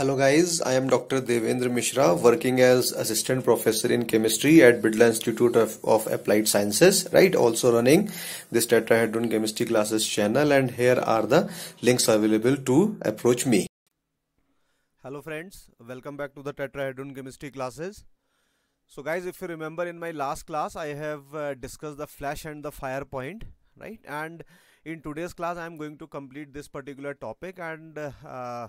Hello guys, I am Dr. Devendra Mishra working as assistant professor in chemistry at Bidla Institute of, of Applied Sciences, right? Also running this tetrahedron chemistry classes channel and here are the links available to approach me. Hello friends, welcome back to the tetrahedron chemistry classes. So guys, if you remember in my last class, I have uh, discussed the flash and the fire point, right? And in today's class, I am going to complete this particular topic and uh,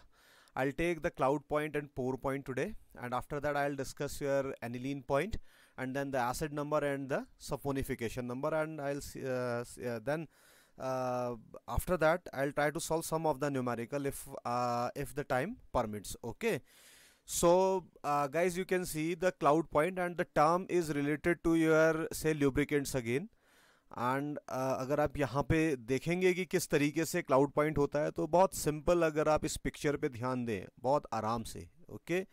I'll take the cloud point and pore point today and after that I'll discuss your aniline point and then the acid number and the saponification number and I'll uh, uh, then uh, after that I'll try to solve some of the numerical if uh, if the time permits okay? So uh, guys you can see the cloud point and the term is related to your say lubricants again and uh, अगर आप यहाँ पे देखेंगे कि किस तरीके से cloud point होता है तो बहुत सिंपल अगर आप इस पिक्चर पे ध्यान दें बहुत आराम से ओके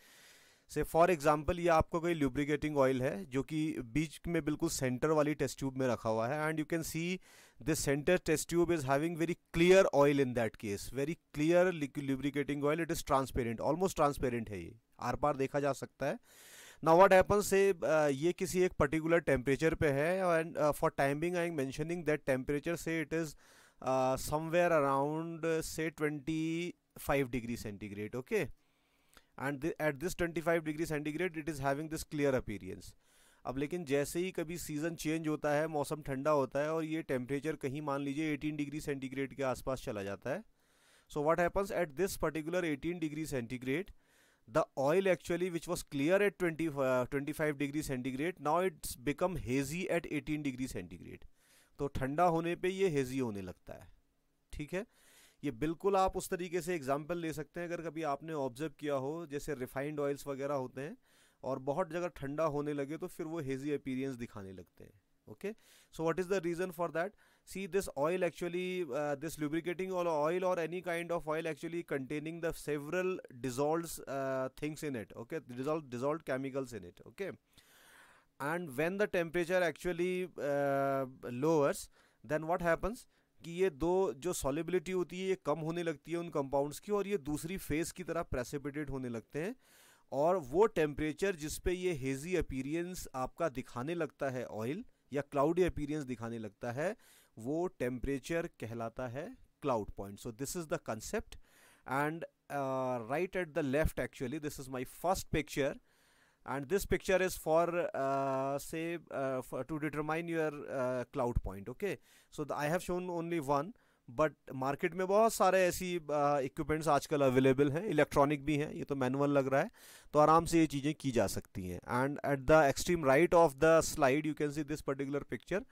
से फॉर एग्जांपल ये आपको कोई ल्यूब्रिकेटिंग ऑयल है जो कि बीच में बिल्कुल सेंटर वाली टेस्ट ट्यूब में रखा हुआ है and you can see this centre test tube is having very clear oil in that case very clear lubricating oil it is transparent almost transparent है ये। आर पार देखा जा सकता है। Now, what happens से ये किसी एक पर्टिकुलर टेम्परेचर पे है and for timing I am mentioning that temperature से it is somewhere around say 25 degree centigrade okay and at this 25 degree centigrade it is having this clear appearance अब लेकिन जैसे ही कभी सीज़न चेंज होता है, मौसम ठंडा होता है और ये टेम्परेचर कहीं मान लीजिए 18 डिग्री सेंटीग्रेड के आसपास चला जाता है so what happens at this particular 18 degree centigrade the oil actually which was clear at 20 uh, 25 degree centigrade now it's become hazy at 18 degree centigrade तो ठंडा होने पे ये हेजी होने लगता है ठीक है ये बिल्कुल आप उस तरीके से एग्ज़ाम्पल ले सकते हैं अगर कभी आपने ऑब्ज़र्व किया हो जैसे रिफाइंड ऑयल्स वगैरह होते हैं और बहुत जगह ठंडा होने लगे तो फिर वो हेजी अपीरियंस दिखाने लगते हैं okay so what is the reason for that see this oil actually uh, this lubricating oil or any kind of oil actually containing the several dissolved uh, things in it okay dissolved dissolved chemicals in it okay and when the temperature actually uh, lowers then what happens कि ये दो जो solubility होती है ये कम होने लगती है उन कंपाउंड्स की और ये दूसरी फ़ेज़ की तरह प्रेसिपिटेट होने लगते हैं और वो टेम्परेचर जिस पे ये हेजी अपीरियंस आपका दिखाने लगता है ऑयल या क्लाउडी अपीरियंस दिखाने लगता है वो टेम्परेचर कहलाता है cloud point so this is the concept and right at the left actually this is my first picture and this picture is for uh, say uh, for, to determine your uh, cloud point okay? So the, but market में बहुत सारे ऐसी equipments आजकल available हैं electronic भी हैं ये तो मैनुअल लग रहा है तो आराम से ये चीज़ें की जा सकती हैं. And at the extreme right of the slide you can see this particular picture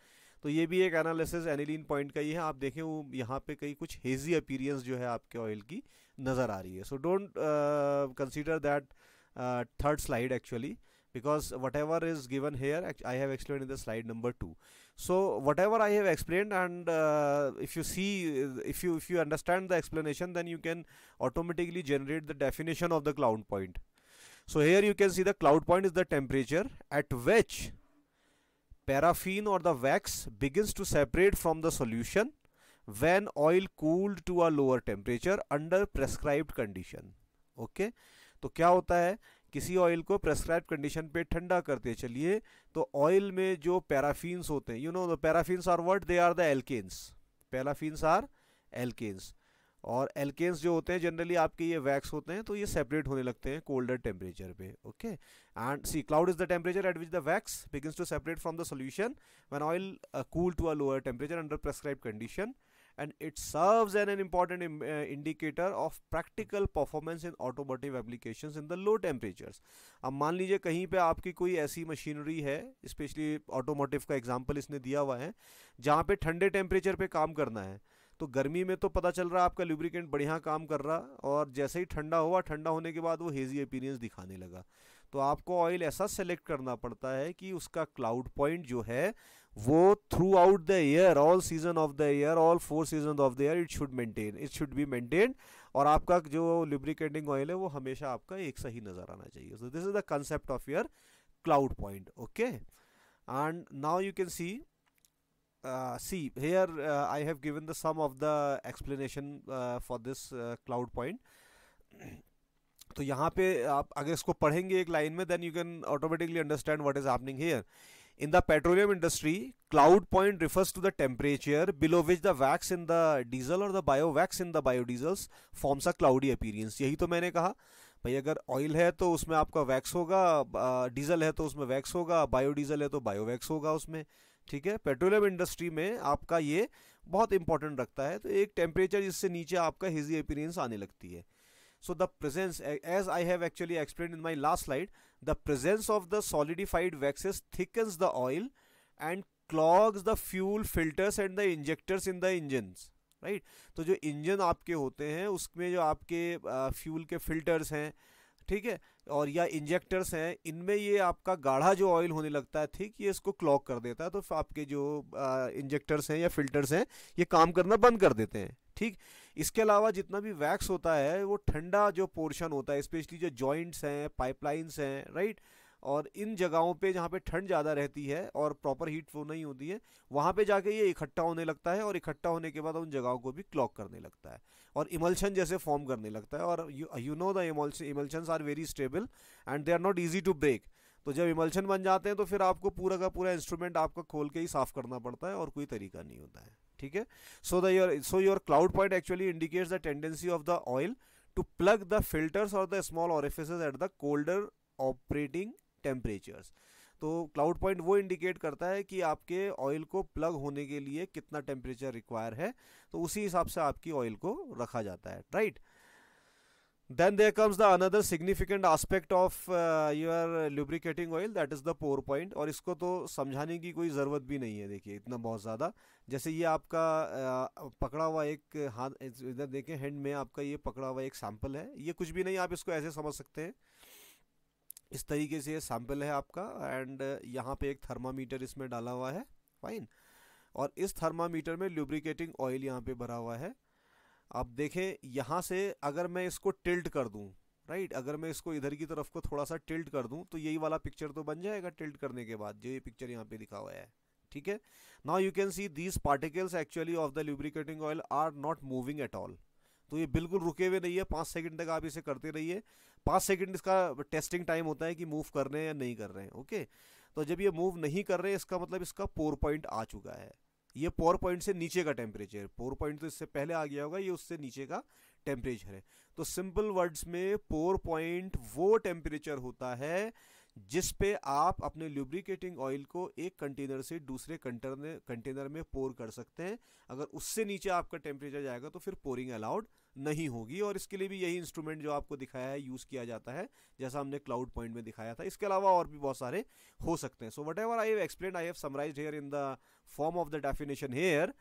तो ये भी एक एनालिसिस एनिलीन पॉइंट का ही है। आप देखें, वो यहाँ पे कई कुछ हेजी अपीरियंस जो है आपके ऑयल की नज़र आ रही है। So don't consider that third slide actually because whatever is given here I have explain in the slide number two so whatever I have explain and if you see if you if you understand the explanation then you can automatically generate the definition of the cloud point so here you can see the cloud point is the temperature at which paraffin or the wax begins to separate from the solution when oil cooled to a lower temperature under prescribed condition okay okay तो क्या होता है किसी oil को prescribe condition पे ठंडा करते चलिए तो ऑयल में जो पैराफिन्स होते हैं you know the paraffins are word they are the alkanes paraffins are alkanes और एल्केन्स जो होते हैं जनरली आपके ये वैक्स होते हैं तो ये सेपरेट होने लगते हैं कोल्डर टेम्परेचर पे okay and see cloud is the temperature at which the wax begins to separate from the solution when oil cool to a lower temperature under prescribe condition it serves as an important uh, indicator of practical performance in automotive applications in the low temperatures. अब मान लीजिए कहीं पे आपकी कोई ऐसी machinery है specially automotive का एग्जांपल इसने दिया हुआ है जहाँ पे ठंडे टेम्परेचर पे काम करना है तो गर्मी में तो पता चल रहा आपका लुब्रिकेंट बढ़िया काम कर रहा और जैसे ही ठंडा हुआ, ठंडा होने के बाद वो हेजी अपीरियंस दिखाने लगा। तो आपको ऑयल ऐसा सेलेक्ट करना पड़ता है कि उसका क्लाउड पॉइंट जो है, वो throughout the year all season of the year all four season of the year it should maintain it should be maintain और आपका जो लिब्रिकेटिंग ऑयल है, वो हमेशा आपका एक सही नज़र आना चाहिए। So this is the concept of your cloud point okay and now you can see see here I have given the some of the explanation for this cloud point तो यहाँ पे आप अगर इसको पढ़ेंगे एक लाइन में then you can automatically understand what is happening here In the petroleum industry, cloud point refers to the temperature below which the wax in the diesel or the bio wax in the biodiesels forms a cloudy appearance. यही तो मैंने कहा। भाई अगर oil है तो उसमें आपका वैक्स होगा डीजल है तो उसमें वैक्स होगा बायोडीजल है तो बायो वैक्स होगा उसमें। ठीक है? पेट्रोलियम इंडस्ट्री में आपका ये बहुत इंपॉर्टेंट रखता है। तो एक टेम्परेचर जिससे नीचे आपका हिजी अपीरियंस आने लगती है। So the presence as I have actually explain in my last slide the presence of the solidified waxes thickens the oil and clogs the fuel filters and the injectors in the engine right तो जो engine आपके होते हैं, उसमें जो आपके fuel के filters हैं, ठीक है? और या इंजेक्टर्स हैं, इनमें ये आपका गाढ़ा जो ऑयल होने लगता है, ठीक, ये इसको क्लॉक कर देता है तो आपके जो इंजेक्टर्स हैं या फिल्टर्स हैं, ये काम करना बंद कर देते हैं, ठीक। इसके अलावा जितना भी वैक्स होता है, वो ठंडा जो पोर्शन होता है स्पेशली जो जॉइंट्स हैं पाइपलाइंस हैं राइट और इन जगहों पे जहाँ पे ठंड ज़्यादा रहती है और प्रॉपर हीट फ्लो नहीं होती है, वहाँ पे जाके ये इकट्ठा होने लगता है और इकट्ठा होने के बाद उन जगहों को भी क्लॉक करने लगता है और इमल्शन जैसे फॉर्म करने लगता है और you know the emulsion are very stable and they are not easy to break तो जब इमल्शन बन जाते हैं तो फिर आपको पूरा का पूरा इंस्ट्रूमेंट आपका खोल के ही साफ़ करना पड़ता है और कोई तरीका नहीं होता है, ठीक है? So the your so your cloud point actually indicates the tendency of the oil to plug the filters or the small orifice at the colder operating temperatures तो क्लाउड पॉइंट वो इंडिकेट करता है कि आपके ऑयल को plug होने के लिए कितना टेम्परेचर रिक्वायर है तो उसी हिसाब से आपकी ऑयल को रखा जाता है right then there comes the another significant aspect of uh, your oil that is the pour point और इसको तो समझाने की कोई ज़रूरत भी नहीं है देखिए इतना बहुत ज़्यादा। जैसे ये आपका uh, पकड़ा हुआ एक हाथ इधर देखें हैंड में आपका ये पकड़ा हुआ एक सैंपल है। ये कुछ भी नहीं आप इसको ऐसे समझ सकते हैं। इस तरीके से ये सैंपल है आपका एंड यहाँ पे एक थर्मामीटर इसमें डाला हुआ है फाइन और इस थर्मामीटर में ल्यूब्रिकेटिंग ऑयल यहाँ पे भरा हुआ है। आप देखें, यहाँ से अगर मैं इसको टिल्ट कर दूँ राइट अगर मैं इसको इधर की तरफ़ को थोड़ा सा टिल्ट कर दूँ तो यही वाला पिक्चर तो बन जाएगा टिल्ट करने के बाद, जो ये पिक्चर यहाँ पे दिखा हुआ है, ठीक है? Now you can see these particles actually of the lubricating oil are not moving at all तो ये बिल्कुल रुके हुए नहीं है, पाँच सेकंड तक आप इसे करते रहिए। पाँच सेकंड इसका टेस्टिंग टाइम होता है कि मूव कर रहे हैं या नहीं कर रहे हैं ओके तो जब ये मूव नहीं कर रहे, इसका मतलब इसका पोर पॉइंट आ चुका है। ये पोर पॉइंट से नीचे का टेम्परेचर पोर पॉइंट तो इससे पहले आ गया होगा, ये उससे नीचे का टेम्परेचर है। तो सिंपल वर्ड्स में पोर पॉइंट वो टेम्परेचर होता है जिस पे आप अपने ल्यूब्रिकेटिंग ऑयल को एक कंटेनर से दूसरे कंटेनर कंटेनर में पोर कर सकते हैं। अगर उससे नीचे आपका टेम्परेचर जाएगा तो फिर पोरिंग अलाउड नहीं होगी। और इसके लिए भी यही इंस्ट्रूमेंट जो आपको दिखाया है यूज़ किया जाता है, जैसा हमने क्लाउड पॉइंट में दिखाया था। इसके अलावा और भी बहुत सारे हो सकते हैं। So whatever I have explain I have summarise here in the form of the definition here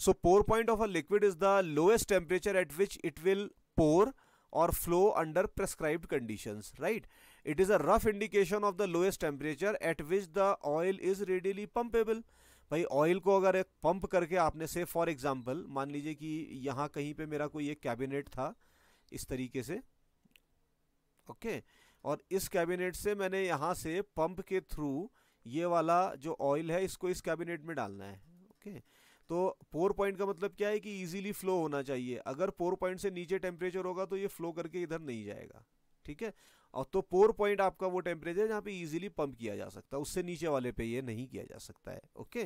so pour point of a liquid is the lowest temperature at which it will pour or flow under prescribed conditions, right? It is a rough indication of the lowest temperature at which the oil is readily pumpable भाई oil को अगर एक pump करके आपने से for example मान लीजिए कि यहाँ कहीं पे मेरा कोई एक कैबिनेट था, इस तरीके से ओके okay. और इस कैबिनेट से मैंने यहाँ से पंप के थ्रू ये वाला जो ऑयल है, इसको इस कैबिनेट में डालना है ओके okay. तो पोर पॉइंट का मतलब क्या है कि इजीली फ्लो होना चाहिए अगर पोर पॉइंट से नीचे टेम्परेचर होगा तो ये फ्लो करके इधर नहीं जाएगा, ठीक है और तो पोर पॉइंट आपका वो टेम्परेचर है जहाँ पे इजीली पंप किया जा सकता है। उससे नीचे वाले पे ये नहीं किया जा सकता है okay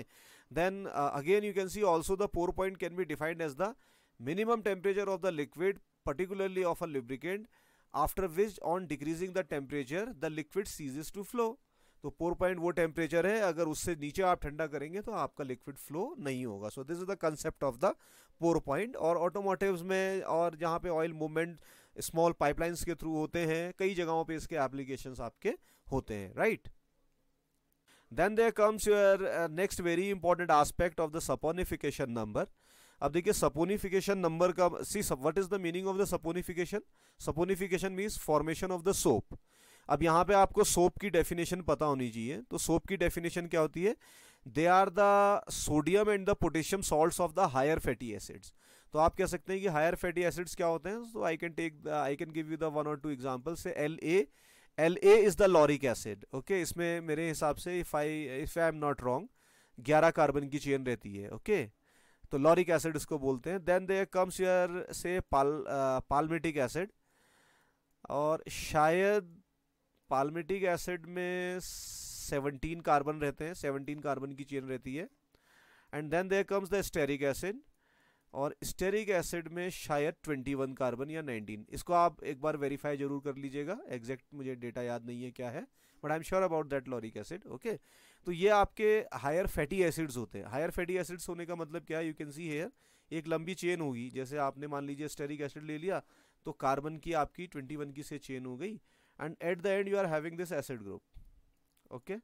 then again you can see also the pour point can be defined as the minimum temperature of the liquid particularly of a lubricant after which on decreasing the temperature the liquid ceases to flow तो pour point वो temperature है, अगर उससे नीचे आप ठंडा करेंगे तो आपका लिक्विड फ्लो नहीं होगा। So this is the concept of the pour point और ऑटोमोटिव्स में और जहाँ पे ऑयल मूवमेंट स्मॉल पाइपलाइंस के थ्रू होते हैं, कई जगहों पे इसके एप्लीकेशन आपके होते हैं right then there comes your next very important aspect of the saponification number अब देखिए सपोनिफिकेशन नंबर का see what is the meaning of the saponification saponification means formation of the soap अब यहाँ पे आपको सोप की डेफिनेशन पता होनी चाहिए। तो सोप की डेफिनेशन क्या होती है? They are the sodium and the potassium salts of the higher fatty acids तो आप कह सकते हैं कि हायर फैटी एसिड्स क्या होते हैं? तो I can take I can give you the one और टू एग्जांपल से L A L A is the lauric acid okay इसमें मेरे हिसाब से if I if I am not wrong ग्यारह कार्बन की चेन रहती है ओके okay? तो लॉरिक एसिड इसको बोलते हैं. देन दे कम्स यर से पाल पालमेटिक एसिड और शायद पालमेटिक एसिड में 17 कार्बन रहते हैं 17 कार्बन की चेन रहती है. And then there comes the stearic acid और स्टेरिक एसिड में शायद 21 कार्बन या 19 इसको आप एक बार वेरीफाई ज़रूर कर लीजिएगा। एग्जैक्ट मुझे डेटा याद नहीं है क्या है but I am sure about that lauric acid okay तो ये आपके हायर फैटी एसिड्स होते हैं। हायर फैटी एसिड्स होने का मतलब क्या है? यू कैन सी हेयर एक लंबी चेन होगी। जैसे आपने मान लीजिए स्टेरिक एसिड ले लिया तो कार्बन की आपकी 21 की से चेन हो गई and at the end you are having this acid group okay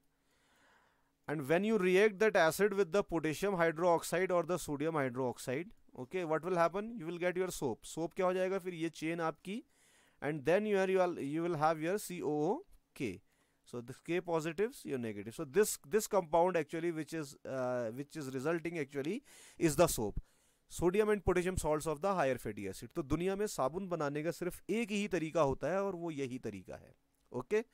and when you react that acid with the potassium hydroxide or the sodium hydroxide okay what will happen you will get your soap soap क्या हो जाएगा? फिर ये chain आपकी and then you are you will have your C O K so this K positive your negative so this this compound actually which is which is resulting actually is the soap sodium and potassium salt of the higher fatty acid तो दुनिया में साबुन बनाने का सिर्फ़ एक ही तरीका होता है और वो यही तरीका है। ओके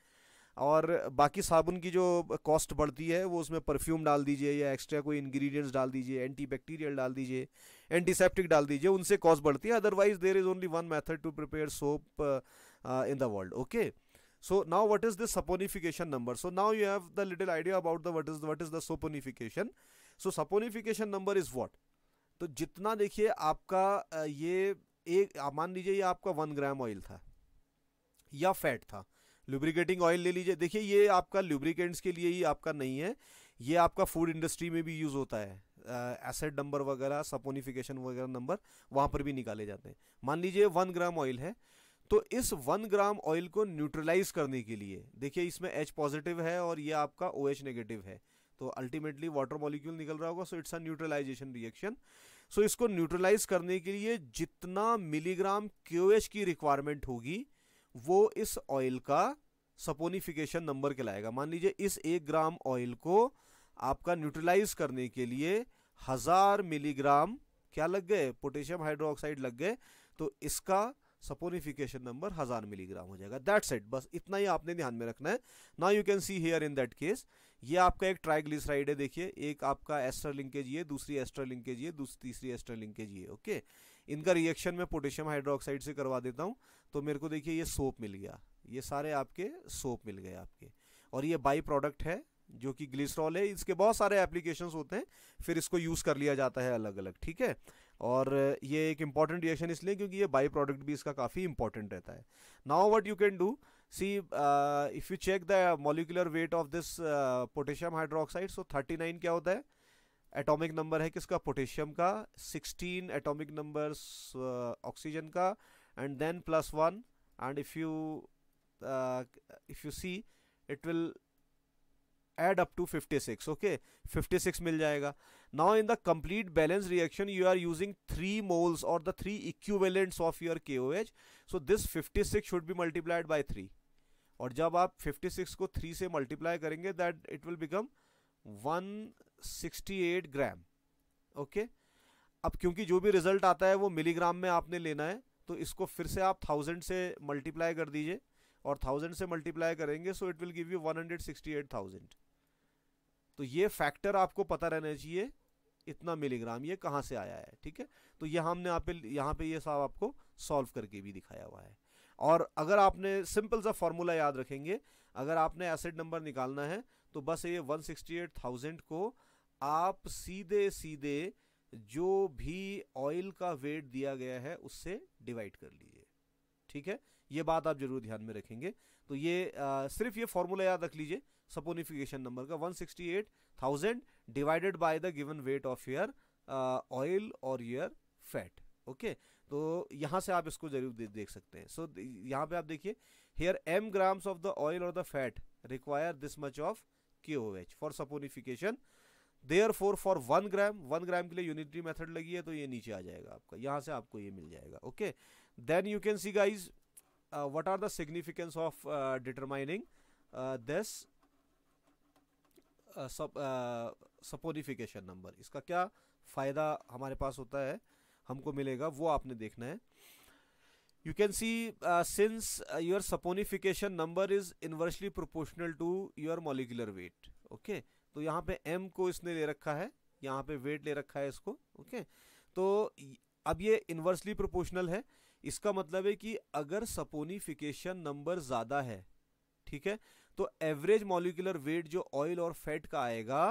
और बाकी साबुन की जो कॉस्ट बढ़ती है, वो उसमें परफ्यूम डाल दीजिए या एक्स्ट्रा कोई इंग्रेडिएंट्स डाल दीजिए एंटी बैक्टीरियल डाल दीजिए एंटीसेप्टिक डाल दीजिए उनसे कॉस्ट बढ़ती है otherwise there is only one method to prepare soap in the world okay so now what is this saponification number so now you have the little idea about the what is what is the saponification so saponification number is what तो जितना देखिए आपका uh, ये एक मान लीजिए ये आपका वन ग्राम ऑयल था या फैट था लुब्रिकेटिंग ऑयल ले लीजिए। देखिए ये आपका लुब्रिकेंट्स के लिए ही आपका नहीं है ये आपका फ़ूड इंडस्ट्री में भी यूज़ होता है। एसिड नंबर वगैरह सपोनिफिकेशन वगैरह नंबर वहाँ पर भी निकाले जाते हैं। मान लीजिए वन ग्राम ऑयल है तो इस वन ग्राम ऑयल को न्यूट्रलाइज करने के लिए, देखिए इसमें एच पॉजिटिव है और ये आपका ओ एच नेगेटिव है। तो अल्टीमेटली वाटर मॉलिक्यूल निकल रहा होगा so it's a neutralization reaction so इसको न्यूट्रलाइज करने के लिए जितना मिलीग्राम क्यू की रिक्वायरमेंट होगी, वो इस ऑयल का सपोनिफिकेशन नंबर कहलाएगा। मान लीजिए इस एक ग्राम ऑयल को आपका न्यूट्रलाइज करने के लिए हज़ार मिलीग्राम क्या लग गए? पोटेशियम हाइड्रोक्साइड लग गए। तो इसका सपोनिफिकेशन नंबर हज़ार मिलीग्राम हो जाएगा। दैट्स इट बस इतना ही आपने ध्यान में रखना है। ना you can see here in that case ये आपका एक ट्राइग्लिसराइड है। देखिए, एक आपका एस्टर लिंकेज ये, दूसरी एस्टर लिंकेज ये दूसरी तीसरी एस्टर लिंकेज ये ओके इनका रिएक्शन मैं पोटेशियम हाइड्रोक्साइड से करवा देता हूँ। तो मेरे को देखिए ये सोप मिल गया। ये सारे आपके सोप मिल गए आपके। और ये बाई प्रोडक्ट है जो कि ग्लिसरॉल है, इसके बहुत सारे एप्लीकेशन होते हैं, फिर इसको यूज़ कर लिया जाता है अलग अलग ठीक है? और ये एक इंपॉर्टेंट रिएक्शन इसलिए क्योंकि ये बाई प्रोडक्ट भी इसका काफ़ी इंपॉर्टेंट रहता है। Now what you can do see if you check the molecular weight of this potassium hydroxide so 39 क्या होता है? एटॉमिक नंबर है किसका? पोटेशियम का 16 एटॉमिक नंबर ऑक्सीजन का and then plus one and if you if you see it will add up to 56 okay? 56 मिल जाएगा। Now in the complete balance reaction, you are using 3 moles or the 3 equivalents of your KOH so this 56 should be multiplied by 3 और जब आप 56 को 3 से multiply करेंगे that it will become 168 gram okay अब क्योंकि जो भी रिज़ल्ट आता है, वो मिलीग्राम में आपने लेना है तो इसको फिर से आप थाउज़ेंड से मल्टीप्लाई कर दीजिए। और थाउज़ेंड से मल्टीप्लाई करेंगे so it will give you one hundred sixty eight thousand तो ये फैक्टर आपको पता रहना चाहिए इतना मिलीग्राम ये कहाँ से आया है ठीक है? तो ये हमने यहाँ पे यहाँ पे ये सब आपको सॉल्व करके भी दिखाया हुआ है। और अगर आपने सिंपल सा फॉर्मूला याद रखेंगे अगर आपने एसिड नंबर निकालना है तो बस ये 168,000 को आप सीधे सीधे जो भी ऑयल का वेट दिया गया है उससे डिवाइड कर लीजिए। ठीक है? ये बात आप ज़रूर ध्यान में रखेंगे। तो ये आ, सिर्फ़ ये फॉर्मूला याद रख लीजिए। सपोनिफिकेशन नंबर का 168,000 divided by the given weight of your oil or your fat okay तो यहाँ से आप इसको ज़रूर दे, देख सकते हैं। सो so, यहाँ पे आप देखिए here M grams of the oil or the fat require this much of KOH for saponification therefore for one gram one gram के लिए यूनिटरी मेथड लगी है तो ये नीचे आ जाएगा आपका। यहाँ से आपको ये मिल जाएगा। Okay then you can see guys what are the significance of uh, determining saponification number इसका क्या फ़ायदा हमारे पास होता है, हमको मिलेगा, वो आपने देखना है। You can see since your saponification number is inversely proportional to your molecular weight okay तो यहाँ पे एम को इसने ले रखा है, यहाँ पे वेट ले रखा है इसको ओके okay? तो अब ये इनवर्सली प्रोपोर्शनल है। इसका मतलब है कि अगर सपोनिफिकेशन नंबर ज़्यादा है, ठीक है तो एवरेज मॉलिकुलर वेट जो ऑयल और फैट का आएगा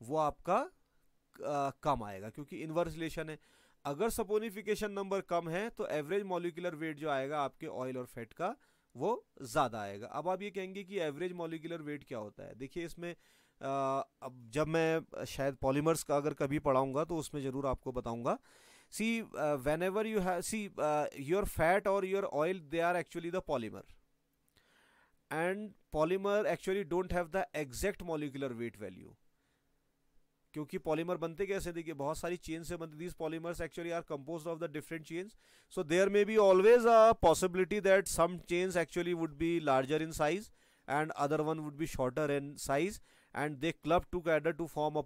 वो आपका आ, कम आएगा क्योंकि इनवर्स रिलेशन है। अगर सपोनिफिकेशन नंबर कम है तो एवरेज मॉलिकुलर वेट जो आएगा आपके ऑयल और फैट का वो ज़्यादा आएगा। अब आप ये कहेंगे कि एवरेज मॉलिकुलर वेट क्या होता है? देखिए इसमें आ, अब जब मैं शायद पॉलीमर्स का अगर कभी पढ़ाऊँगा तो उसमें ज़रूर आपको बताऊँगा। See whenever you have see your fat or your oil they are actually the polymer and polymer actually don't have the exact molecular weight value क्योंकि पॉलीमर बनते कैसे? देखिए, बहुत सारी चेन से बनते these polymers actually are compose of the different chains so there may be always a possibility that some chains actually would be larger in size and other one would be shorter in size and they club together to form a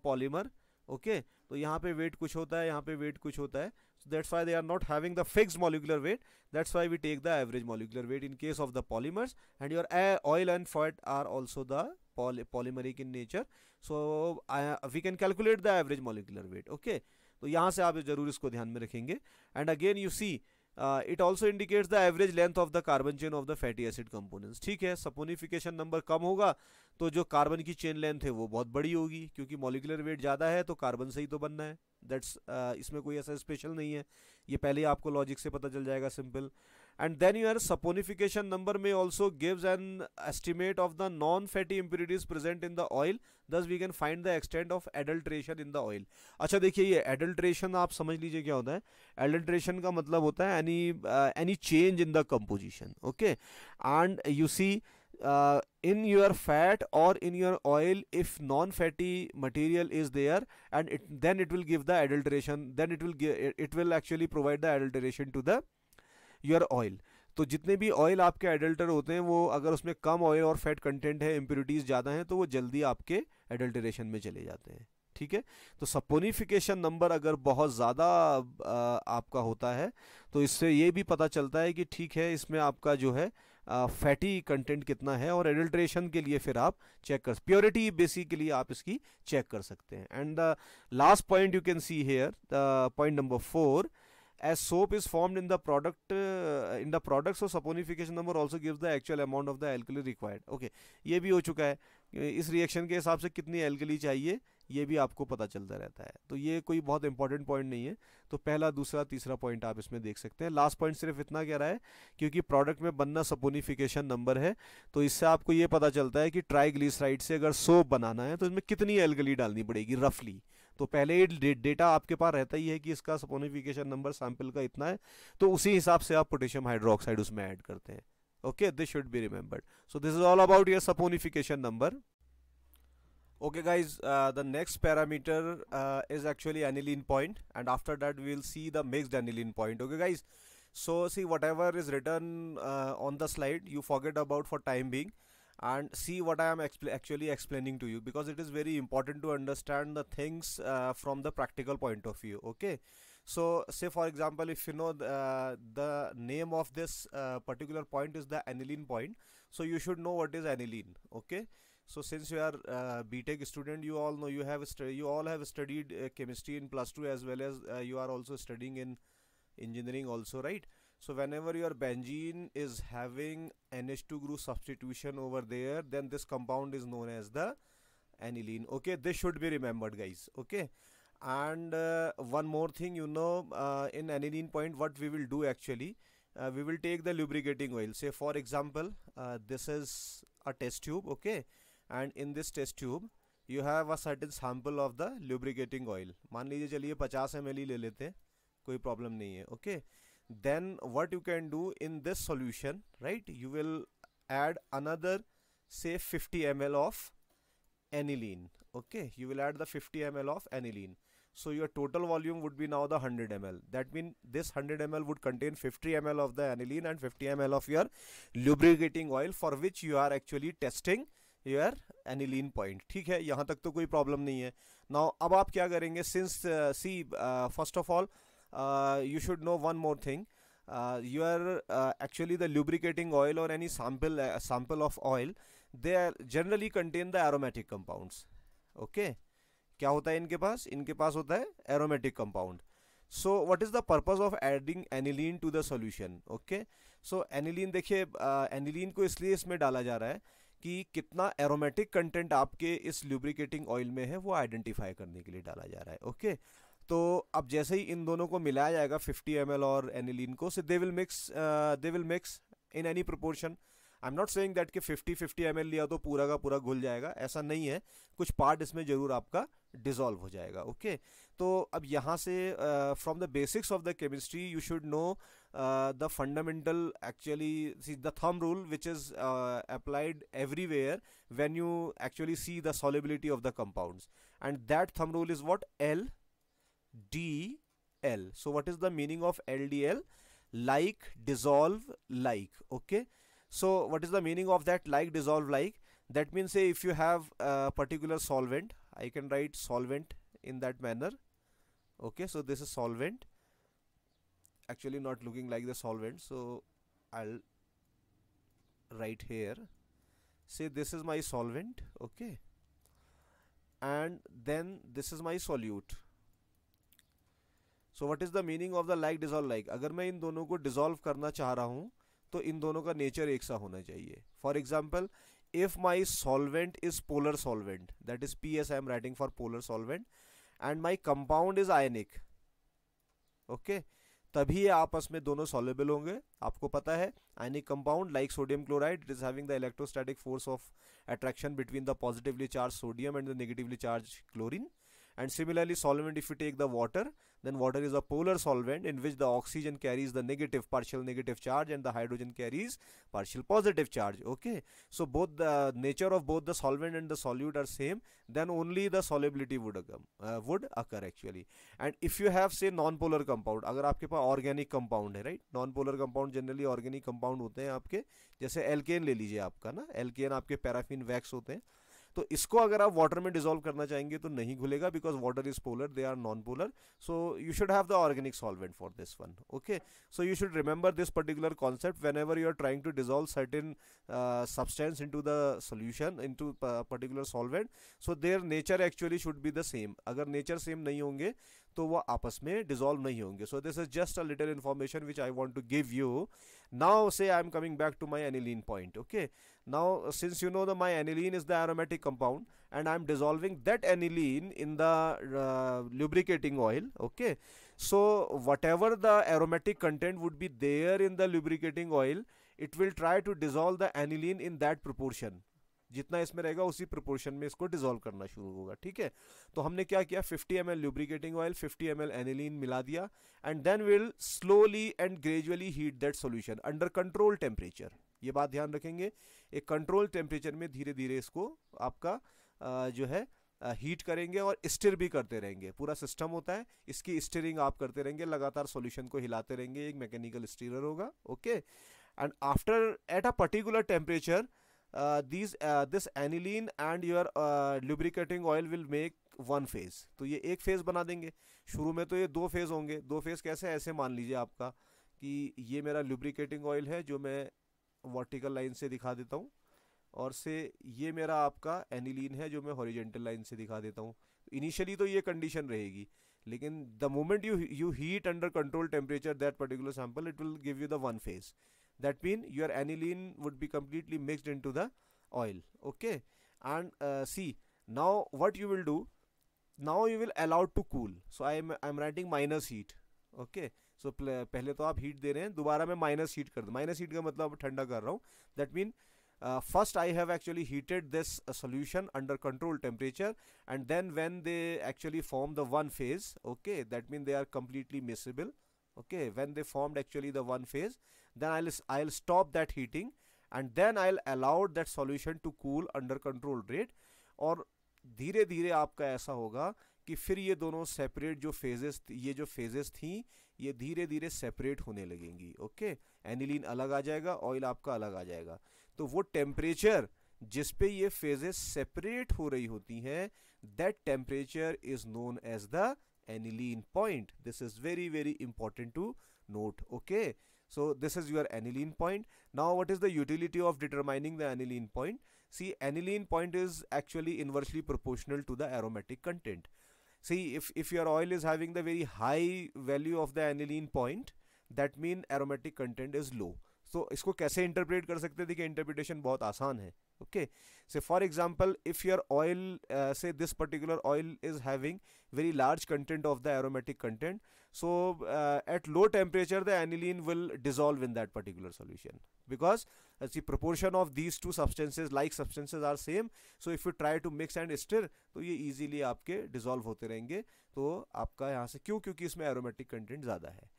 okay तो यहाँ पे weight कुछ होता है, यहाँ पे weight कुछ होता है। That's why they are not having the fix molecular weight that's why we take the average molecular weight in case of the polymers and your oil and fat are also the polymeric in nature so we can calculate the average molecular weight okay तो यहाँ से आप ज़रूर इसको ध्यान में रखेंगे। And again you see see it also indicates the average length of the carbon chain of the fatty acid components. ठीक है सपोनिफिकेशन नंबर कम होगा तो जो कार्बन की चेन लेंथ है वो बहुत बड़ी होगी क्योंकि मॉलिकुलर वेट ज़्यादा है तो कार्बन से ही तो बनना है। दैट्स uh, इसमें कोई ऐसा स्पेशल नहीं है। ये पहले आपको लॉजिक से पता चल जाएगा simple and then your saponification number may also gives an estimate of the non-fatty impurities present in the oil thus we can find the extent of adulteration in the oil अच्छा देखिए ये adulteration आप समझ लीजिए क्या होता है adulteration का मतलब होता है any uh, any change in the composition okay and you see uh, in your fat or in your oil if non-fatty material is there and it, then it will give the adulteration then it will give it will actually provide the adulteration to the your oil तो जितने भी oil आपके एडल्टर होते हैं, वो अगर उसमें कम ऑयल और फैट कंटेंट है इम्प्योरिटीज़ ज़्यादा हैं तो वो जल्दी आपके एडल्टरेशन में चले जाते हैं। ठीक है? तो सपोनिफिकेशन नंबर अगर बहुत ज़्यादा आपका होता है तो इससे ये भी पता चलता है कि ठीक है, इसमें आपका जो है फैटी कंटेंट कितना है और एडल्ट्रेशन के लिए फिर आप चेक कर प्योरिटी बेसिकली आप इसकी चेक कर सकते हैं। And the last point you can see here point number four as soap is formed in the product uh, in the product so saponification number also gives the actual amount of the alkali required. Okay ये भी हो चुका है। इस reaction के हिसाब से कितनी एल्कली चाहिए ये भी आपको पता चलता रहता है। तो ये कोई बहुत इंपॉर्टेंट पॉइंट नहीं है। तो पहला दूसरा तीसरा पॉइंट आप इसमें देख सकते हैं। लास्ट पॉइंट सिर्फ़ इतना कह रहा है क्योंकि प्रोडक्ट में बनना सपोनिफिकेशन नंबर है तो इससे आपको ये पता चलता है कि ट्राईग्लिसराइड से अगर सोप बनाना है तो इसमें कितनी एल्गली डालनी पड़ेगी रफली तो पहले ही डेटा आपके पास रहता ही है कि इसका सपोनिफिकेशन नंबर सैंपल का इतना है तो उसी हिसाब से आप पोटेशियम हाइड्रोक्साइड उसमें ऐड करते हैं। Okay this should be remembered so this is all about your saponification number okay guys the next parameter is actually aniline point and after that we will see the mixed aniline point okay guys so see whatever is written on the slide you forget about for time being and see what I am expl actually explaining to you because it is very important to understand the things uh, from the practical point of view okay? So say for example if you know the, uh, the name of this uh, particular point is the aniline point so you should know what is aniline okay? So since you are uh, btech student you all know you have you all have studied uh, chemistry in plus 2 as well as uh, you are also studying in engineering also right so whenever your benzene is having NH2 group substitution over there then this compound is known as the aniline okay this should be remembered guys okay and uh, one more thing you know uh, in aniline point what we will do actually uh, we will take the lubricating oil say for example uh, this is a test tube okay and in this test tube you have a certain sample of the lubricating oil मान लीजिए चलिए 50 M ले लेते हैं कोई problem नहीं है okay okay? Then what you can do in this solution right you will add another say 50 ml of aniline okay you will add the 50 ml of aniline so your total volume would be now the 100 ml that means this 100 ml would contain 50 ml of the aniline and 50 ml of your lubricating oil for which you are actually testing your aniline point ठीक है यहाँ तक तो कोई problem नहीं है now अब आप क्या करेंगे since see first of all uh, you should know one more thing you are actually the lubricating oil और any sample sample of oil they are generally contain the aromatic compounds okay क्या होता है इनके पास? इनके पास होता है aromatic compound so what is the purpose of adding aniline to the solution okay so aniline देखिए uh, एनिलीन को इसलिए इसमें डाला जा रहा है कि कितना एरोमेटिक कंटेंट आपके इस ल्यूब्रिकेटिंग ऑयल में है, वो आइडेंटिफाई करने के लिए डाला जा रहा है. Okay okay? तो अब जैसे ही इन दोनों को मिलाया जाएगा 50 एम और एनिलीन को so they will mix they will mix in any proportion I am not saying that कि 50 50 एम लिया तो पूरा का पूरा घुल जाएगा, ऐसा नहीं है। कुछ पार्ट इसमें ज़रूर आपका डिजोल्व हो जाएगा ओके okay? तो अब यहाँ से from the basics of the chemistry you should know the fundamental actually see the thumb rule which is applied everywhere when you actually see the solubility of the compounds and that thumb rule is what L DL. So what is the meaning of LDL? Like, dissolve, like. Okay. So what is the meaning of that like, dissolve, like? That means say if you have a particular solvent, I can write solvent in that manner. Okay. So this is solvent. Actually not looking like the solvent. So I'll write here. Say this is my solvent. Okay. And then this is my solute so what is the meaning of the like dissolve like अगर मैं इन दोनों को dissolve करना चाह रहा हूँ तो इन दोनों का नेचर एक सा होना चाहिए। For example if my solvent is polar solvent that is P S I am writing for polar solvent and my compound is ionic okay तभी आपस में दोनों सॉलेबल होंगे। आपको पता है ionic compound like sodium chloride it is having the electrostatic force of attraction between the positively charge sodium and the negatively charge chlorine and similarly solvent if you take the water then water is a polar solvent in which the oxygen carries the negative partial negative charge and the hydrogen carries partial positive charge okay so both the nature of both the solvent and the solute are same then only the solubility would occur, uh, would occur actually and if you have say non-polar compound अगर आपके पास organic compound है right non-polar compound generally organic compound होते हैं आपके जैसे alkene ले लीजिए आपका ना एल्केन आपके पैराफिन वैक्स होते हैं तो इसको अगर आप वाटर में डिजोल्व करना चाहेंगे तो नहीं घुलेगा because water is polar they are non polar so you should have the organic solvent for this one okay so you should remember this particular concept whenever you are trying to dissolve certain substance into the solution into particular solvent so their nature actually should be the same अगर nature same नहीं होंगे तो वो आपस में dissolve नहीं होंगे. So this is just a little information which I want to give you now say I am coming back to my aniline point okay now since you know the my aniline is the aromatic compound and i'm dissolving that aniline in the uh, lubricating oil okay so whatever the aromatic content would be there in the lubricating oil it will try to dissolve the aniline in that proportion जितना इसमें रहेगा उसी proportion में इसको dissolve करना शुरू होगा ठीक है तो हमने क्या किया 50 M L lubricating oil 50 M aniline मिला दिया and then will slowly and gradually heat that solution under control temperature ये बात ध्यान रखेंगे एक कंट्रोल टेम्परेचर में धीरे धीरे इसको आपका जो है हीट करेंगे और स्टिर भी करते रहेंगे। पूरा सिस्टम होता है, इसकी स्टिरिंग आप करते रहेंगे, लगातार सॉल्यूशन को हिलाते रहेंगे, एक मैकेनिकल स्टीरर होगा okay and after at a particular temperature this this aniline and your lubricating oil will make one phase तो ये एक फ़ेज़ बना देंगे। शुरू में तो ये दो फ़ेज़ होंगे। दो फ़ेज़ कैसे ऐसे मान लीजिए आपका कि ये मेरा लुब्रिकेटिंग ऑयल है, जो मैं वर्टिकल लाइन से दिखा देता हूँ। और से ये मेरा आपका एनिलीन है, जो मैं हॉरिजेंटल लाइन से दिखा देता हूँ। इनिशियली तो ये कंडीशन रहेगी, लेकिन the moment you you heat under control temperature that particular sample it will give you the one phase that mean your aniline would be completely mixed into the oil okay and see now what you will do now you will allowed to cool so I am I am writing minus heat okay सो पहले तो आप heat दे रहे हैं, दोबारा मैं minus heat कर दूँ। माइनस हीट का मतलब ठंडा कर रहा हूँ। That mean first I have actually heated this solution under control temperature and then when they actually form the one phase okay that mean they are completely miscible okay, when they formed actually the one phase, then i'll i'll stop that heating and then i'll allow that solution to cool under controlled rate और धीरे धीरे आपका ऐसा होगा कि फिर ये दोनों सेपरेट जो फेजेस ये जो फेजेस थी ये धीरे धीरे सेपरेट होने लगेंगी ओके एनिलीन अलग आ जाएगा ऑयल आपका अलग आ जाएगा। तो वो टेम्परेचर जिस पे ये फेजेस सेपरेट हो रही होती हैं that temperature is known as the aniline point this is very very important to note okay so this is your aniline point now what is the utility of determining the aniline point see aniline point is actually inversely proportional to the aromatic content see if if your oil is having the very high value of the aniline point that mean aromatic content is low so इसको कैसे interpret कर सकते थे कि interpretation बहुत आसान है okay so for example if your oil uh, say this particular oil is having very large content of the aromatic content so uh, at low temperature the aniline will dissolve in that particular solution because the proportion of these two substances, like substances are same, so if you try to mix and stir तो ये easily आपके dissolve होते रहेंगे। तो आपका यहाँ से क्यों? क्योंकि इसमें aromatic content ज़्यादा है।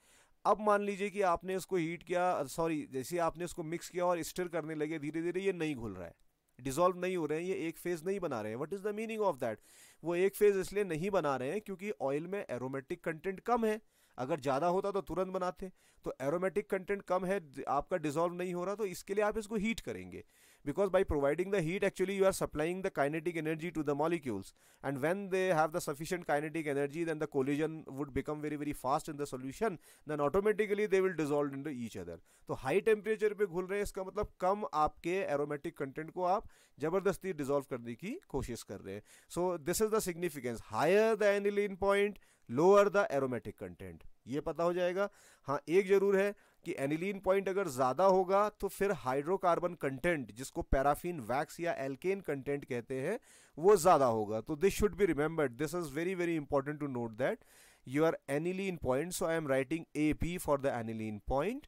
अब मान लीजिए कि आपने इसको हीट किया सॉरी जैसे आपने इसको मिक्स किया और स्टिर करने लगे धीरे धीरे ये नहीं घुल रहा है। डिजोल्व नहीं हो रहे हैं, ये एक फ़ेज़ नहीं बना रहे हैं। What is the meaning of that वो एक फ़ेज़ इसलिए नहीं बना रहे हैं क्योंकि ऑयल में एरोमेटिक कंटेंट कम है। अगर ज़्यादा होता तो तुरंत बनाते। तो एरोमेटिक कंटेंट कम है, आपका डिजोल्व नहीं हो रहा तो इसके लिए आप इसको हीट करेंगे। Because by providing the heat actually you are supplying the kinetic energy to the molecules and when they have the sufficient kinetic energy then the collision would become very very fast in the solution then automatically they will dissolve into each other तो high temperature पे घुल रहे हैं इसका मतलब कम आपके aromatic content को आप ज़बरदस्ती डिजोल्व करने की कोशिश कर रहे हैं so this is the significance higher the aniline point lower the aromatic content ये पता हो जाएगा हाँ एक ज़रूर है कि एनिलीन पॉइंट अगर ज़्यादा होगा तो फिर हाइड्रोकार्बन कंटेंट, जिसको पैराफीन, वैक्स या एल्केन कंटेंट कहते हैं, वो ज़्यादा होगा। तो this should be remembered this is very very important to note that you are aniline point so I am writing A P for the aniline point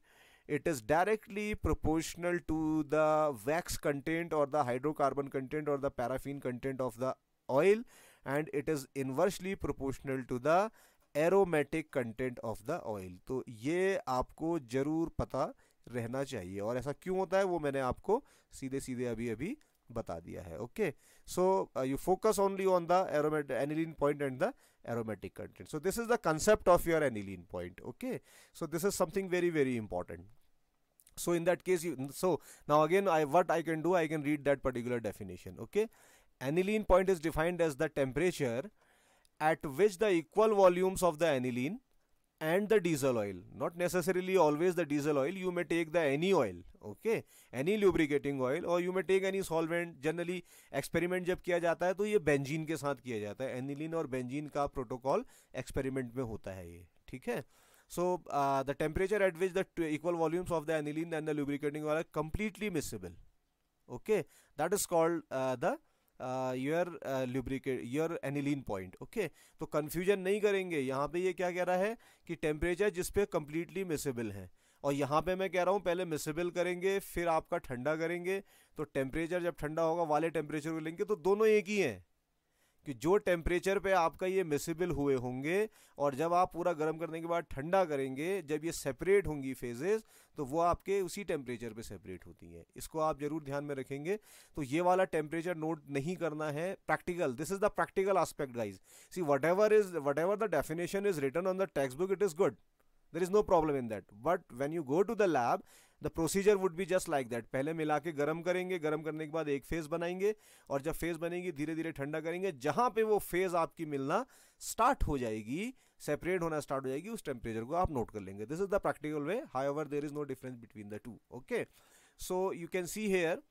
it is directly proportional to the wax content और the hydrocarbon content और the paraffin content of the oil and it is inversely proportional to the aromatic content of the oil तो ये आपको ज़रूर पता रहना चाहिए और ऐसा क्यों होता है वो मैंने आपको सीधे सीधे अभी अभी बता दिया है okay so you focus only on the aromat aniline point and the aromatic content so this is the concept of your aniline point okay so this is something very very important so, in that case, you, so, now again, i, what i can do, i can read that particular definition, okay? Aniline point is defined as the temperature at which the equal volumes of the aniline and the diesel oil not necessarily always the diesel oil you may take the any oil okay any lubricating oil or you may take any solvent generally experiment जब किया जाता है तो ये benzene के साथ किया जाता है एनिलीन और बेंजीन का प्रोटोकॉल एक्सपेरिमेंट में होता है ये ठीक है so uh, the temperature at which the equal volumes of the aniline and the lubricating oil are completely miscible okay that is called uh, the your lubricate your aniline point okay तो confusion नहीं करेंगे। यहाँ पे ये क्या कह रहा है कि टेम्परेचर जिसपे कम्प्लीटली मिसेबल है। और यहाँ पे मैं कह रहा हूँ, पहले मिसेबल करेंगे, फिर आपका ठंडा करेंगे। तो टेम्परेचर जब ठंडा होगा, वाले टेम्परेचर को लेंगे तो दोनों एक ही हैं। कि जो टेम्परेचर पे आपका ये मिसिबल हुए होंगे और जब आप पूरा गर्म करने के बाद ठंडा करेंगे, जब ये सेपरेट होंगी फेजेस तो वो आपके उसी टेम्परेचर पे सेपरेट होती हैं। इसको आप ज़रूर ध्यान में रखेंगे। तो ये वाला टेम्परेचर नोट नहीं करना है। Practical this is the practical aspect guys see whatever is whatever the definition is written on the text book it is good there is no problem in that but when you go to the lab the procedure would be just like that पहले मिला के गर्म करेंगे, गर्म करने के बाद एक फ़ेज़ बनाएँगे और जब फ़ेज़ बनेगी धीरे धीरे ठंडा करेंगे, जहाँ पे वो फ़ेज़ आपकी मिलना स्टार्ट हो जाएगी सेपरेट होना स्टार्ट हो जाएगी, उस टेम्परेचर को आप नोट कर लेंगे। This is the practical way however there is no difference between the two okay so you can see here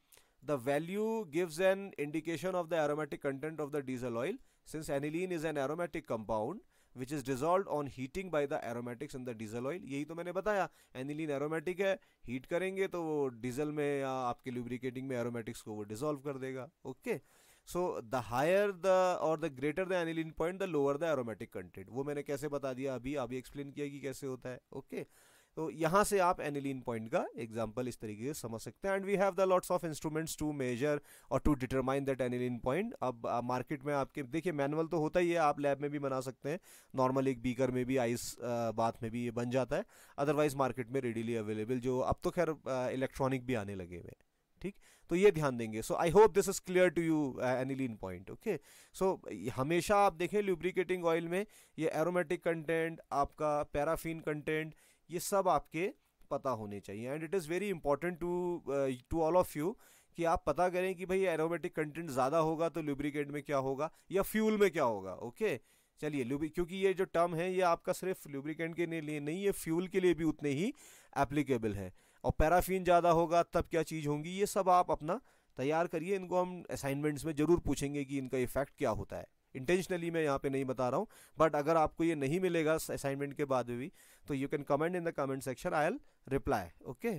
the value gives an indication of the aromatic content of the diesel oil. Since aniline is an aromatic compound which is dissolve on heating by the aromatics in the diesel oil यही तो मैंने बताया aniline aromatic है heat करेंगे तो वो diesel में या आपके लुब्रिकेटिंग में एरोमेटिक्स को वो डिजोल्व कर देगा okay so the higher the और the greater the aniline point the lower the aromatic content वो मैंने कैसे बता दिया? अभी अभी एक्सप्लेन किया कि कैसे होता है ओके okay? तो यहाँ से आप एनिलीन पॉइंट का एग्ज़ाम्पल इस तरीके से समझ सकते हैं। And we have the lots of instruments to measure और to determine that aniline point अब मार्केट में आपके, देखिए मैनुअल तो होता ही है, आप लैब में भी बना सकते हैं। नॉर्मल एक बीकर में भी आइस बाथ में भी ये बन जाता है। अदरवाइज़ मार्केट में रेडीली अवेलेबल जो अब तो खैर इलेक्ट्रॉनिक भी आने लगे हुए ठीक? तो ये ध्यान देंगे। So I hope this is clear to you aniline point okay सो हमेशा आप देखें ल्यूब्रिकेटिंग ऑयल में ये एरोमेटिक कंटेंट आपका पैराफिन कंटेंट ये सब आपके पता होने चाहिए। And it is very important to to all of you कि आप पता करें कि भाई एरोमेटिक कंटेंट ज़्यादा होगा तो लुब्रिकेट में क्या होगा या फ्यूल में क्या होगा ओके? चलिए क्योंकि ये जो टर्म है, ये आपका सिर्फ़ लुब्रिकेंट के लिए नहीं, ये फ्यूल के लिए भी उतने ही एप्लीकेबल है। और पैराफिन ज़्यादा होगा, तब क्या चीज़ होंगी? ये सब आप अपना तैयार करिए। इनको हम असाइनमेंट्स में ज़रूर पूछेंगे कि इनका इफ़ेक्ट क्या होता है। इंटेंशनली मैं यहाँ पे नहीं बता रहा हूँ बट अगर आपको ये नहीं मिलेगा असाइनमेंट के बाद भी तो you can comment in the comment section I'll reply okay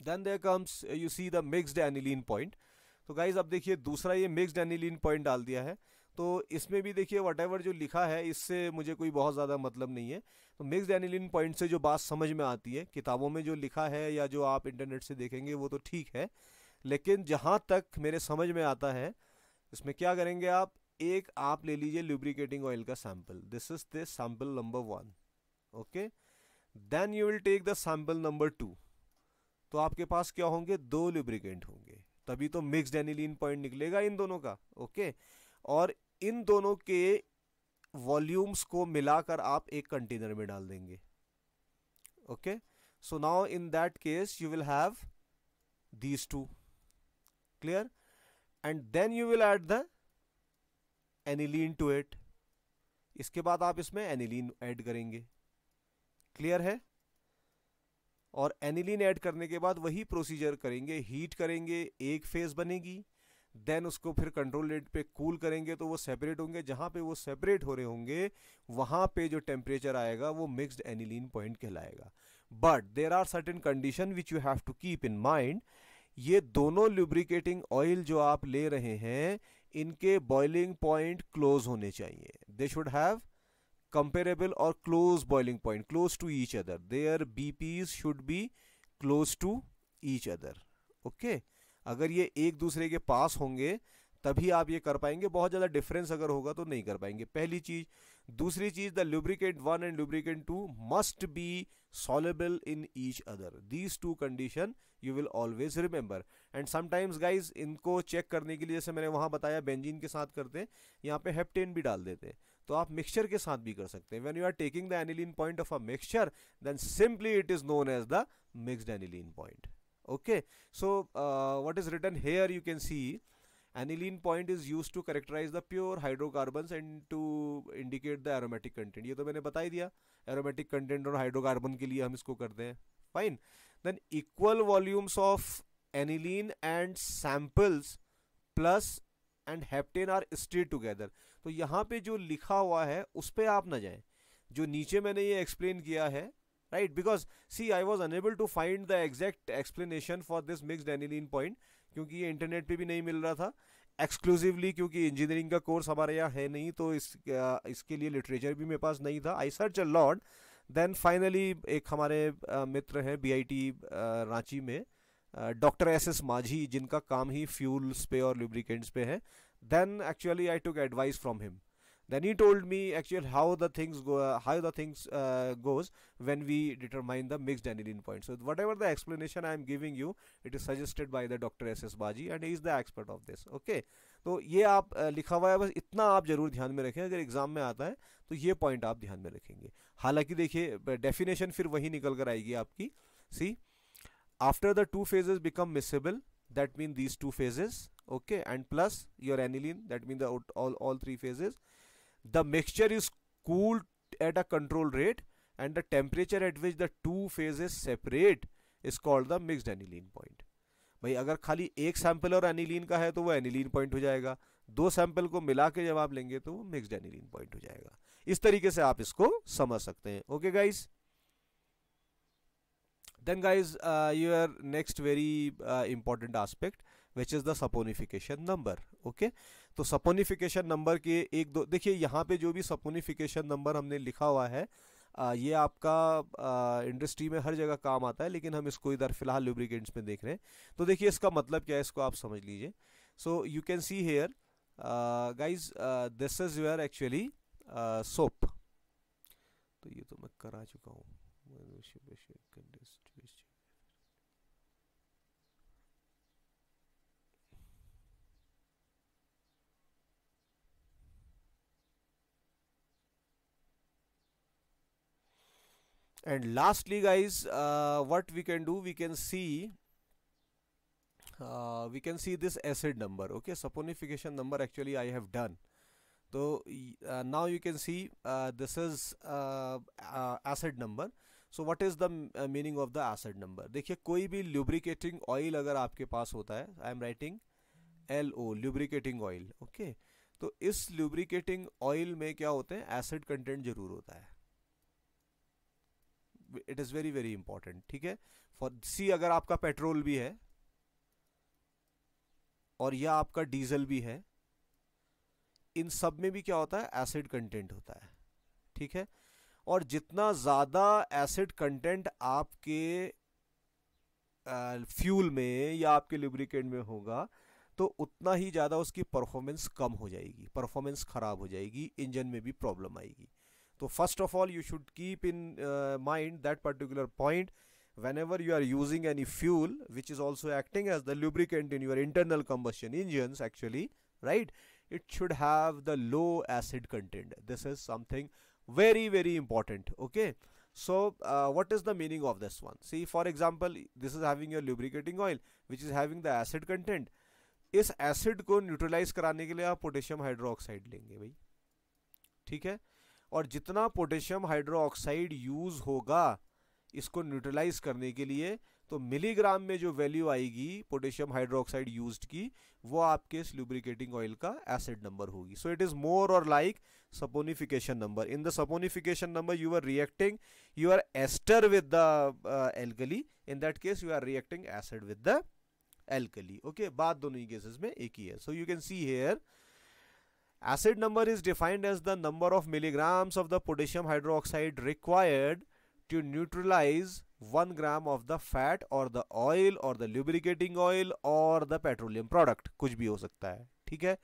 then there comes you see the mixed aniline point तो गाइज़ अब देखिए दूसरा ये मिक्सड एनिलीन पॉइंट डाल दिया है। तो इसमें भी देखिए वट जो लिखा है, इससे मुझे कोई बहुत ज़्यादा मतलब नहीं है। तो मिक्सड एनिलिन पॉइंट से जो बात समझ में आती है, किताबों में जो लिखा है या जो आप इंटरनेट से देखेंगे, वो तो ठीक है। लेकिन जहाँ तक मेरे समझ में आता है इसमें क्या करेंगे आप? एक आप ले लीजिए लुब्रिकेटिंग ऑयल का sample this is this sample number one okay then you will take the sample number two तो आपके पास क्या होंगे? दो लुब्रिकेंट होंगे। तभी तो मिक्सड एनिलीन पॉइंट निकलेगा इन दोनों का। Okay okay? और इन दोनों के वॉल्यूम्स को मिलाकर आप एक कंटेनर में डाल देंगे। Okay so now in that case you will have these two clear and then you will add the aniline to it इसके बाद आप इसमें एनिलीन ऐड करेंगे। क्लियर है? और एनिलीन ऐड करने के बाद वही प्रोसीजर करेंगे। हीट करेंगे, एक फ़ेज़ बनेगी। देन उसको फिर कंट्रोल रेट पे कूल करेंगे तो वो सेपरेट होंगे। जहाँ पे वो सेपरेट हो रहे होंगे, वहाँ पे जो टेम्परेचर आएगा वो मिक्सड एनिलीन पॉइंट कहलाएगा। But there are certain condition which you have to keep in mind ये दोनों लुब्रिकेटिंग ऑयल जो आप ले रहे हैं, इनके बॉइलिंग पॉइंट क्लोज होने चाहिए। दे शुड हैव कंपेरेबल और close boiling point close to each other their BPs should be close to each other okay अगर ये एक दूसरे के पास होंगे, तभी आप ये कर पाएँगे। बहुत ज़्यादा डिफरेंस अगर होगा तो नहीं कर पाएँगे। पहली चीज़, दूसरी चीज़ the lubricate one and lubricate two must be soluble in each other these two condition you will always remember and sometimes guys इनको चेक करने के लिए जैसे मैंने वहाँ बताया बेंजीन के साथ करते हैं यहाँ पे हेप्टेन भी डाल देते हैं। तो आप मिक्सचर के साथ भी कर सकते हैं। When you are taking the aniline point of a mixture then simply it is known as the mixed aniline point okay? So uh, what is written here you can see aniline point is use to characterize the pure hydrocarbon and to indicate the aromatic content ये तो मैंने बताई दिया। Aromatic content और hydrocarbon के लिए हम इसको करते हैं। Fine then equal volumes of aniline and samples plus and heptane are stay together तो यहाँ पे जो लिखा हुआ है, उस पर आप ना जाए। जो नीचे मैंने ये एक्सप्लेन किया है right because see I was unable to find the exact explanation for this mixed aniline point क्योंकि ये इंटरनेट पे भी नहीं मिल रहा था। एक्सक्लूसिवली क्योंकि इंजीनियरिंग का कोर्स हमारे यहाँ है नहीं तो इस इसके लिए लिटरेचर भी मेरे पास नहीं था। I search a lot then finally एक हमारे मित्र हैं बीआईटी रांची में डॉक्टर एस एस माझी जिनका काम ही फ्यूल्स पे और लुब्रिकेंट्स पे है। Then actually I took advice from him then he told me actually how the things go uh, how the things uh, goes when we determine the mixed aniline point so whatever the explanation i am giving you it is suggested by the dr ss baji and he is the expert of this okay तो ये आप लिखा हुआ है बस इतना आप ज़रूर ध्यान में रखें अगर एग्ज़ाम में आता है तो ये पॉइंट आप ध्यान में रखेंगे हालाँकि देखिए डेफिनेशन फिर वही निकल कर आएगी आपकी सी after the two phases become miscible that mean these two phases okay and plus your aniline that mean the all all three the mixture is cooled at a control rate and the temperature at which the two phases separate is called the mixed aniline point भाई अगर खाली एक sample और aniline का है तो वो aniline point हो जाएगा दो सैंपल को मिला के जब आप लेंगे तो वो मिक्स्ड एनिलीन पॉइंट हो जाएगा इस तरीके से आप इसको समझ सकते हैं okay guys then guys uh, your next very uh, important aspect which is the saponification number okay तो सपोनिफिकेशन नंबर के एक दो देखिए यहाँ पे जो भी सपोनिफिकेशन नंबर हमने लिखा हुआ है आ, ये आपका इंडस्ट्री में हर जगह काम आता है लेकिन हम इसको इधर फ़िलहाल लुब्रिकेंट्स में देख रहे हैं। तो देखिए इसका मतलब क्या है इसको आप समझ लीजिए। So you can see here guys this is your actually soap तो ये तो मैं करा चुका हूँ। And lastly guys uh, what we can do we can see uh, we can see this acid number okay saponification number actually I have done so uh, now you can see uh, this is uh, uh, acid number so what is the meaning of the acid number देखिए कोई भी lubricating oil अगर आपके पास होता है I am writing L O lubricating oil okay तो इस ल्यूब्रिकेटिंग ऑयल में क्या होते हैं एसिड कंटेंट ज़रूर होता है it is very very important ठीक है? फॉर सी अगर आपका पेट्रोल भी है, और या आपका डीजल भी है, इन सब में भी क्या होता है? एसिड कंटेंट होता है, ठीक है? और जितना ज़्यादा एसिड कंटेंट आपके फ्यूल में या आपके लुब्रिकेंट में होगा तो उतना ही ज़्यादा उसकी परफॉर्मेंस कम हो जाएगी परफॉर्मेंस ख़राब हो जाएगी इंजन में भी प्रॉब्लम आएगी। तो first of all you should keep in mind that particular point whenever you are using any fuel which is also acting as the lubricant in your internal combustion engines actually right it should have the low acid content this is something very very important okay so uh, what is the meaning of this one see for example this is having your lubricating oil which is having the acid content इस acid को neutralize कराने के लिए आप potassium hydroxide लेंगे भाई ठीक है और जितना पोटेशियम हाइड्रोक्साइड यूज़ होगा इसको न्यूट्रलाइज करने के लिए तो मिलीग्राम में जो वैल्यू आएगी पोटेशियम हाइड्रोक्साइड यूज्ड की, वो आपके इस लुब्रिकेटिंग ऑयल का एसिड नंबर होगी। सो इट इज़ मोर और like saponification number in the saponification number you are reacting you are ester with the alkali in that case you are reacting acid with the alkali okay बात दोनों ही cases में एक ही है। So you can see here acid number is defined as the number of milligrams of the potassium hydroxide required to neutralize one gram of the fat और the oil और the lubricating oil और the petroleum product कुछ भी हो सकता है, ठीक है?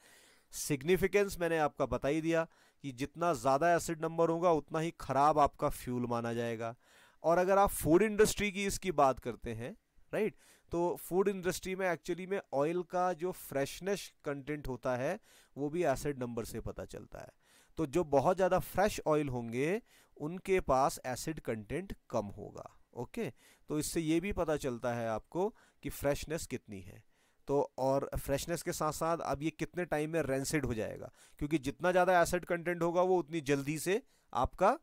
सिग्निफिकेंस मैंने आपका बता ही दिया कि जितना ज़्यादा एसिड नंबर होगा, उतना ही खराब आपका फ्यूल माना जाएगा। और अगर आप फ़ूड इंडस्ट्री की इसकी बात करते हैं राइट तो फ़ूड इंडस्ट्री में एक्चुअली में ऑयल का जो फ्रेशनेस कंटेंट होता है वो भी एसिड नंबर से पता चलता है। तो जो बहुत ज़्यादा फ्रेश ऑयल होंगे, उनके पास एसिड कंटेंट कम होगा ओके तो इससे ये भी पता चलता है आपको कि फ्रेशनेस कितनी है। तो और फ्रेशनेस के साथ साथ अब ये कितने टाइम में रेंसिड हो जाएगा? क्योंकि जितना ज़्यादा एसिड कंटेंट होगा, वो उतनी जल्दी से आपका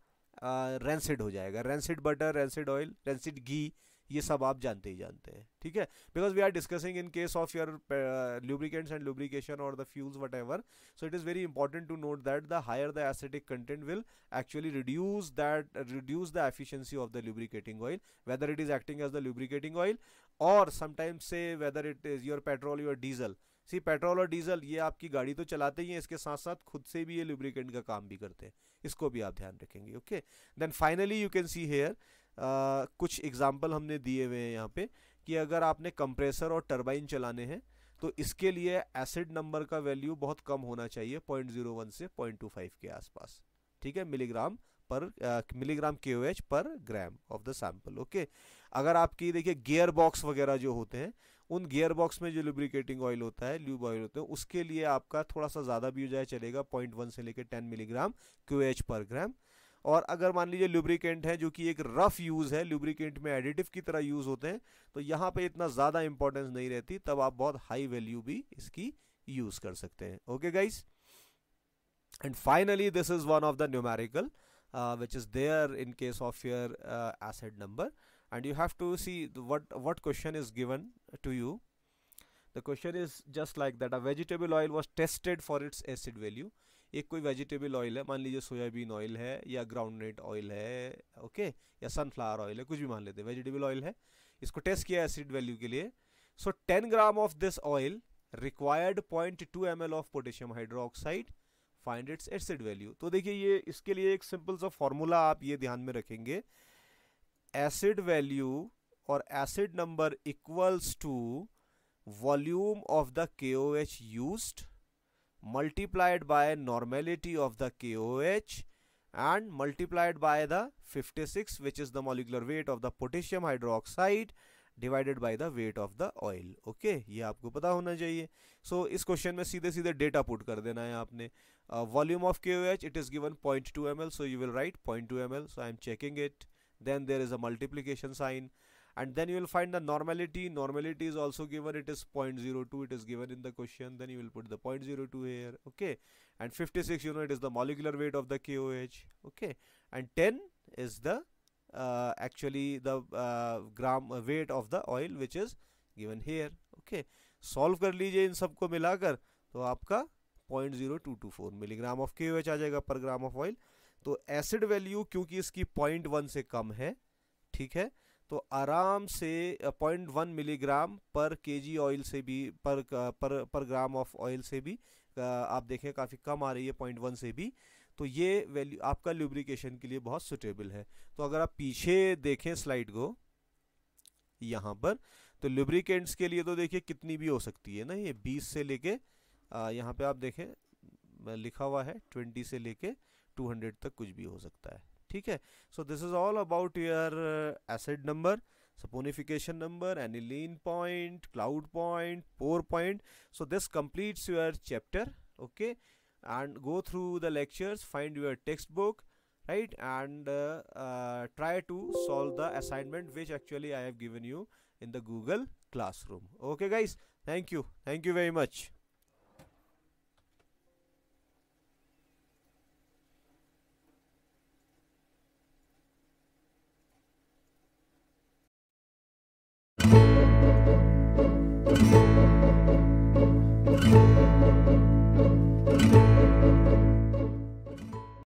रेंसिड हो जाएगा। Rancid butter rancid oil rancid ghee ये सब आप जानते ही जानते हैं, ठीक है? Because we are discussing in case of your lubricants and lubrication और the fuels whatever so it is very important to note that the higher the acidic content will actually reduce that reduce the efficiency of the lubricating oil whether it is acting as the lubricating oil और sometimes से whether it is your petrol your diesel see petrol और diesel ये आपकी गाड़ी तो चलाते ही हैं, इसके साथ साथ खुद से भी ये लुब्रिकेंट का काम भी करते हैं। इसको भी आप ध्यान रखेंगे okay then finally you can see here कुछ एग्ज़ाम्पल हमने दिए हुए हैं यहाँ पे कि अगर आपने कंप्रेसर और टरबाइन चलाने हैं तो इसके लिए एसिड नंबर का वैल्यू बहुत कम होना चाहिए पॉइंट ज़ीरो वन से पॉइंट टू फाइव के आसपास। ठीक है? Milligram per milligram K O H per gram of the sample okay अगर आपकी, देखिए गियर बॉक्स वगैरह जो होते हैं, उन गियर बॉक्स में जो लुब्रिकेटिंग ऑयल होता है ल्यूब ऑयल होते हैं, उसके लिए आपका थोड़ा सा ज़्यादा भी हो जाए, चलेगा पॉइंट वन से लेकर टेन मिलीग्राम क्यू एच पर ग्राम और अगर मान लीजिए लुब्रिकेंट है, जो कि एक रफ यूज़ है लुब्रिकेंट में एडिटिव की तरह यूज़ होते हैं तो यहाँ पे इतना ज़्यादा इंपॉर्टेंस नहीं रहती, तब आप बहुत हाई वैल्यू भी इसकी यूज़ कर सकते हैं। Okay guys and finally this is one of the numerical which is there in case of your acid number and you have to see what what question is given to you the question is just like that a vegetable oil was tested for its acid value एक कोई vegetable oil है, मान लीजिए soybean oil है या groundnut oil है okay या sunflower oil है, कुछ भी मान लेते हैं वेजिटेबल ऑयल है, इसको टेस्ट किया एसिड वैल्यू के लिए। So ten gram of this oil required point two M L of potassium hydroxide find its acid value तो देखिए, ये इसके लिए एक सिंपल सा फॉर्मूला आप ये ध्यान में रखेंगे। एसिड वैल्यू और acid number equals to volume of the K O H used multiplied by normality of the KOH and multiplied by the 56 which is the molecular weight of the potassium hydroxide divided by the weight of the oil okay ये आपको पता होना चाहिए। So so, इस question में सीधे सीधे data put कर देना है आपने। Volume of K it is given point two M L so you will write point two M L so I am checking it then there is a multiplication sign and then you will find the normality normality is also given it is 0.02 it is given in the question then you will put the 0.02 here okay and 56 you know it is the molecular weight of the KOH okay and 10 is the uh, actually the uh, gram weight of the oil which is given here okay solve कर लीजिए इन सबको मिलाकर तो two two four milligram of K आ जाएगा per gram of oil तो acid value क्योंकि इसकी पॉइंट वन से कम है ठीक है तो आराम से point one milligram per KG oil से भी per per per gram of oil से भी आप देखें काफ़ी कम आ रही है पॉइंट वन से भी। तो ये वैल्यू आपका ल्यूब्रिकेशन के लिए बहुत सुटेबल है। तो अगर आप पीछे देखें स्लाइड को, यहाँ पर तो लुब्रिकेंट्स के लिए तो देखिए कितनी भी हो सकती है ना ये 20 से लेके यहाँ पे आप देखें लिखा हुआ है 20 से लेके 200 तक कुछ भी हो सकता है। ठीक है so this is all about your acid number saponification number aniline point cloud point pore point so this completes your chapter okay and go through the lectures find your textbook right and uh, uh, try to solve the assignment which actually i have given you in the google classroom okay guys thank you thank you very much